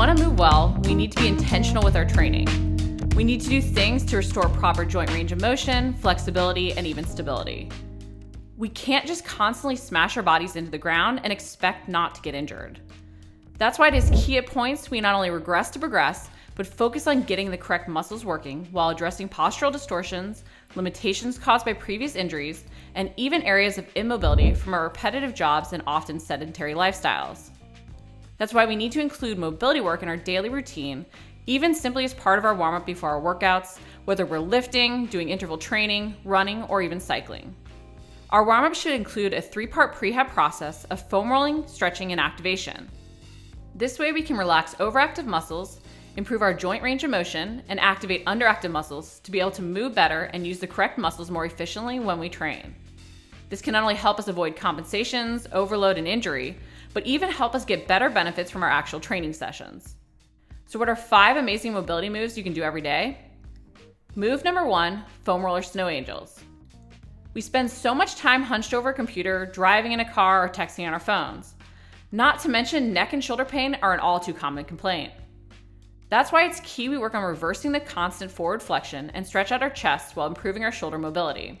want to move well, we need to be intentional with our training. We need to do things to restore proper joint range of motion, flexibility, and even stability. We can't just constantly smash our bodies into the ground and expect not to get injured. That's why it is key at points we not only regress to progress, but focus on getting the correct muscles working while addressing postural distortions, limitations caused by previous injuries, and even areas of immobility from our repetitive jobs and often sedentary lifestyles. That's why we need to include mobility work in our daily routine, even simply as part of our warm up before our workouts, whether we're lifting, doing interval training, running, or even cycling. Our warm up should include a three part prehab process of foam rolling, stretching, and activation. This way, we can relax overactive muscles, improve our joint range of motion, and activate underactive muscles to be able to move better and use the correct muscles more efficiently when we train. This can not only help us avoid compensations, overload, and injury, but even help us get better benefits from our actual training sessions. So, what are five amazing mobility moves you can do every day? Move number one foam roller snow angels. We spend so much time hunched over a computer, driving in a car, or texting on our phones. Not to mention, neck and shoulder pain are an all too common complaint. That's why it's key we work on reversing the constant forward flexion and stretch out our chest while improving our shoulder mobility.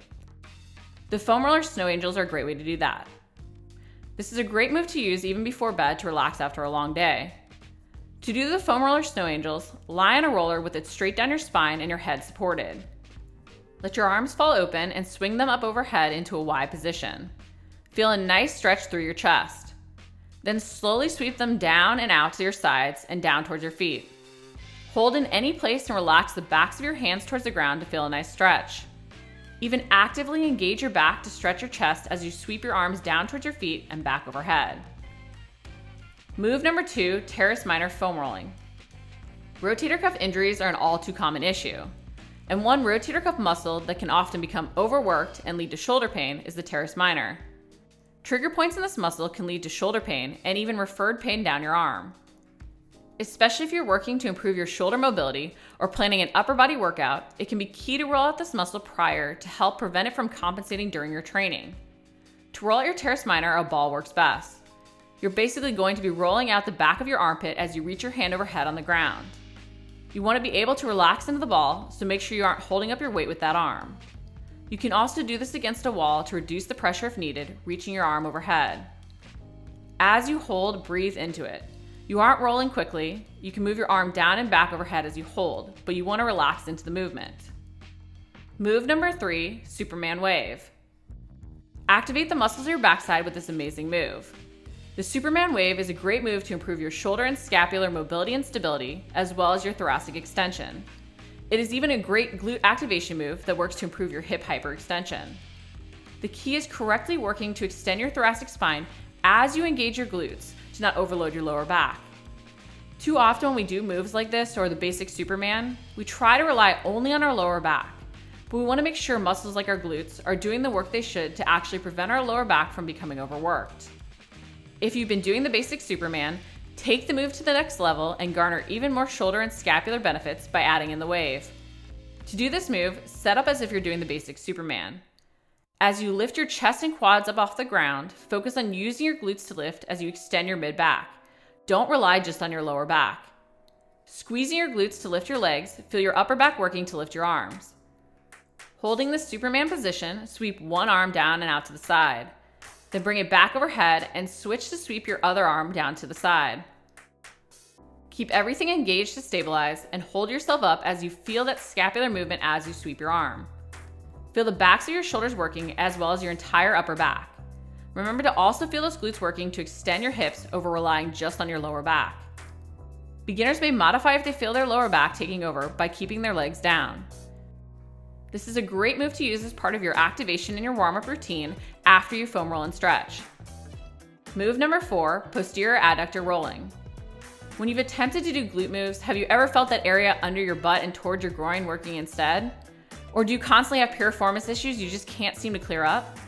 The foam roller snow angels are a great way to do that. This is a great move to use even before bed to relax after a long day. To do the foam roller snow angels, lie on a roller with it straight down your spine and your head supported. Let your arms fall open and swing them up overhead into a Y position. Feel a nice stretch through your chest. Then slowly sweep them down and out to your sides and down towards your feet. Hold in any place and relax the backs of your hands towards the ground to feel a nice stretch. Even actively engage your back to stretch your chest as you sweep your arms down towards your feet and back overhead. Move number two, teres minor foam rolling. Rotator cuff injuries are an all too common issue. And one rotator cuff muscle that can often become overworked and lead to shoulder pain is the teres minor. Trigger points in this muscle can lead to shoulder pain and even referred pain down your arm especially if you're working to improve your shoulder mobility or planning an upper body workout, it can be key to roll out this muscle prior to help prevent it from compensating during your training. To roll out your teres minor, a ball works best. You're basically going to be rolling out the back of your armpit as you reach your hand overhead on the ground. You want to be able to relax into the ball, so make sure you aren't holding up your weight with that arm. You can also do this against a wall to reduce the pressure if needed, reaching your arm overhead. As you hold, breathe into it. You aren't rolling quickly. You can move your arm down and back overhead as you hold, but you want to relax into the movement. Move number three, Superman Wave. Activate the muscles of your backside with this amazing move. The Superman Wave is a great move to improve your shoulder and scapular mobility and stability, as well as your thoracic extension. It is even a great glute activation move that works to improve your hip hyperextension. The key is correctly working to extend your thoracic spine as you engage your glutes to not overload your lower back. Too often when we do moves like this or the basic Superman, we try to rely only on our lower back. But we want to make sure muscles like our glutes are doing the work they should to actually prevent our lower back from becoming overworked. If you've been doing the basic Superman, take the move to the next level and garner even more shoulder and scapular benefits by adding in the wave. To do this move, set up as if you're doing the basic Superman. As you lift your chest and quads up off the ground, focus on using your glutes to lift as you extend your mid back. Don't rely just on your lower back. Squeezing your glutes to lift your legs, feel your upper back working to lift your arms. Holding the Superman position, sweep one arm down and out to the side. Then bring it back overhead and switch to sweep your other arm down to the side. Keep everything engaged to stabilize and hold yourself up as you feel that scapular movement as you sweep your arm. Feel the backs of your shoulders working as well as your entire upper back. Remember to also feel those glutes working to extend your hips over relying just on your lower back. Beginners may modify if they feel their lower back taking over by keeping their legs down. This is a great move to use as part of your activation in your warm up routine after you foam roll and stretch. Move number four posterior adductor rolling. When you've attempted to do glute moves, have you ever felt that area under your butt and towards your groin working instead? Or do you constantly have piriformis issues you just can't seem to clear up?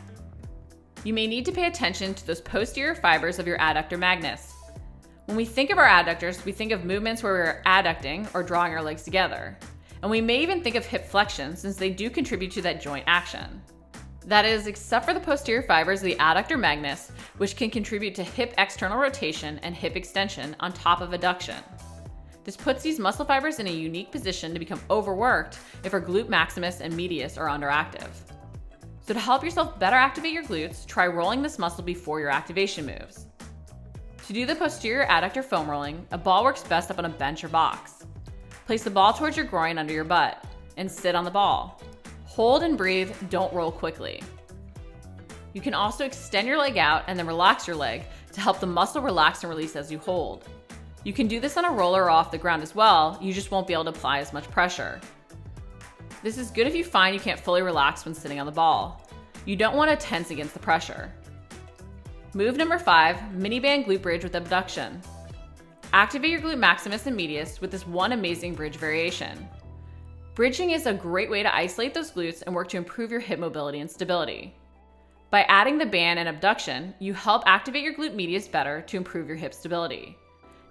You may need to pay attention to those posterior fibers of your adductor magnus. When we think of our adductors, we think of movements where we're adducting or drawing our legs together. And we may even think of hip flexion since they do contribute to that joint action. That is, except for the posterior fibers of the adductor magnus, which can contribute to hip external rotation and hip extension on top of adduction. This puts these muscle fibers in a unique position to become overworked if our glute maximus and medius are underactive. So to help yourself better activate your glutes, try rolling this muscle before your activation moves. To do the posterior adductor foam rolling, a ball works best up on a bench or box. Place the ball towards your groin under your butt and sit on the ball. Hold and breathe, don't roll quickly. You can also extend your leg out and then relax your leg to help the muscle relax and release as you hold. You can do this on a roller or off the ground as well, you just won't be able to apply as much pressure. This is good if you find you can't fully relax when sitting on the ball. You don't want to tense against the pressure. Move number five, mini band glute bridge with abduction. Activate your glute maximus and medius with this one amazing bridge variation. Bridging is a great way to isolate those glutes and work to improve your hip mobility and stability. By adding the band and abduction, you help activate your glute medius better to improve your hip stability.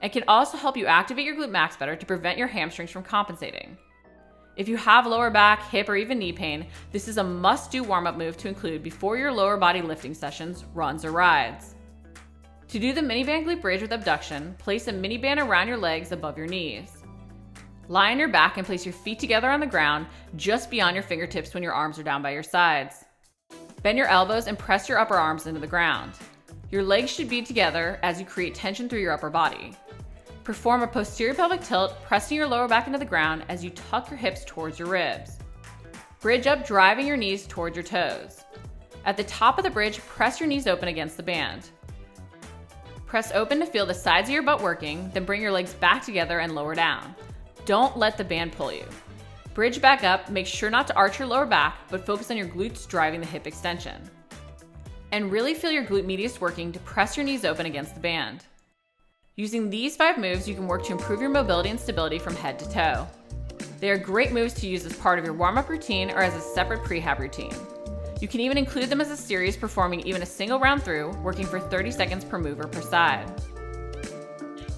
It can also help you activate your glute max better to prevent your hamstrings from compensating. If you have lower back, hip, or even knee pain, this is a must do warm up move to include before your lower body lifting sessions, runs, or rides. To do the mini band glute bridge with abduction, place a mini band around your legs above your knees. Lie on your back and place your feet together on the ground just beyond your fingertips when your arms are down by your sides. Bend your elbows and press your upper arms into the ground. Your legs should be together as you create tension through your upper body. Perform a posterior pelvic tilt, pressing your lower back into the ground as you tuck your hips towards your ribs. Bridge up, driving your knees towards your toes. At the top of the bridge, press your knees open against the band. Press open to feel the sides of your butt working, then bring your legs back together and lower down. Don't let the band pull you. Bridge back up, make sure not to arch your lower back, but focus on your glutes driving the hip extension. And really feel your glute medius working to press your knees open against the band. Using these five moves, you can work to improve your mobility and stability from head to toe. They are great moves to use as part of your warm up routine or as a separate prehab routine. You can even include them as a series, performing even a single round through, working for 30 seconds per mover per side.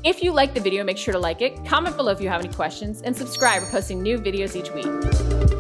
If you like the video, make sure to like it, comment below if you have any questions, and subscribe. We're posting new videos each week.